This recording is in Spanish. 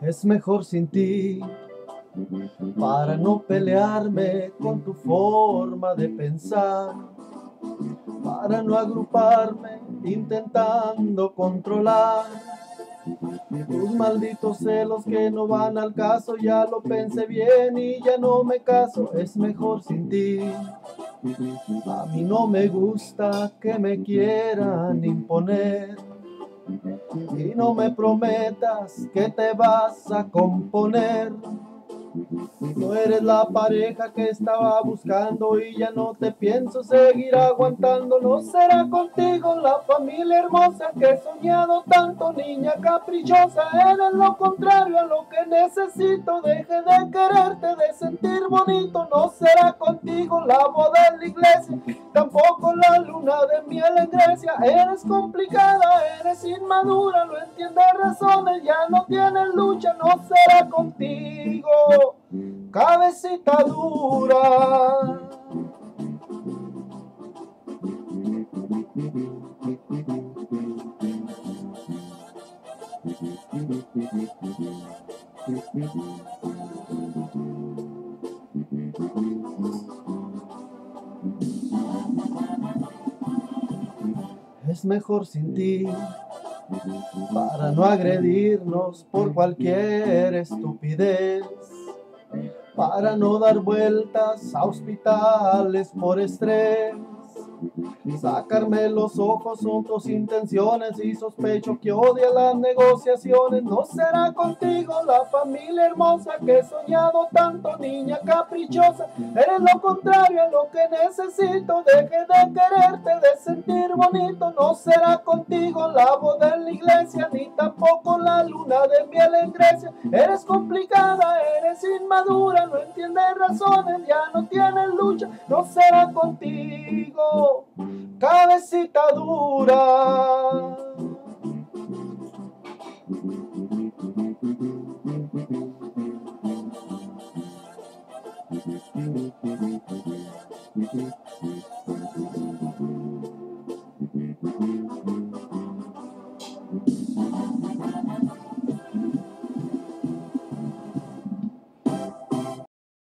Es mejor sin ti para no pelearme con tu forma de pensar, para no agruparme intentando controlar tus malditos celos que no van al caso, ya lo pensé bien y ya no me caso, es mejor sin ti. A mí no me gusta que me quieran imponer. Y no me prometas que te vas a componer. No eres la pareja que estaba buscando y ya no te pienso seguir aguantando. No será contigo la familia hermosa que he soñado tanto, niña caprichosa. Eres lo contrario a lo que necesito. Deje de quererte, de sentir bonito. No será contigo la boda en la iglesia, tampoco la luna de miel en Grecia. Eres complicada, eres inmadura, no entiendes razones, ya no tienes lucha. No contigo cabecita dura. Es mejor sin ti para no agredirnos por cualquier estupidez para no dar vueltas a hospitales por estrés. Sacarme los ojos son tus intenciones y sospecho que odia las negociaciones. No será contigo la familia hermosa que he soñado tanto, niña caprichosa. Eres lo contrario a lo que necesito. Deje de quererte, de sentir bonito. No será contigo la boda en la iglesia, ni tampoco la luna de miel en Grecia. Eres complicada, eres inmadura, no entiendes razones, ya no tienes lucha. No será contigo cabecita dura.